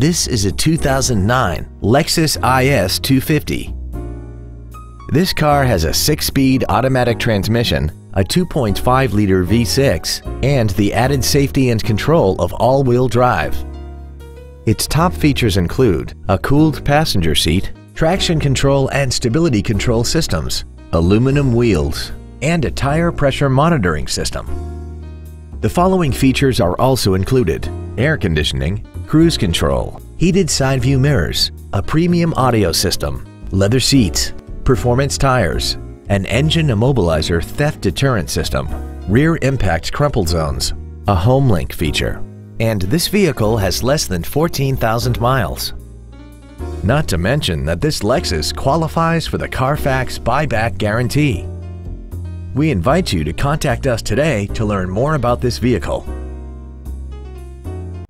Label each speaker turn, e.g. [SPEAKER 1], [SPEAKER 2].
[SPEAKER 1] This is a 2009 Lexus IS 250. This car has a six-speed automatic transmission, a 2.5-liter V6, and the added safety and control of all-wheel drive. Its top features include a cooled passenger seat, traction control and stability control systems, aluminum wheels, and a tire pressure monitoring system. The following features are also included air conditioning, cruise control, heated side view mirrors, a premium audio system, leather seats, performance tires, an engine immobilizer theft deterrent system, rear impact crumple zones, a HomeLink feature, and this vehicle has less than 14,000 miles. Not to mention that this Lexus qualifies for the Carfax buyback guarantee. We invite you to contact us today to learn more about this vehicle.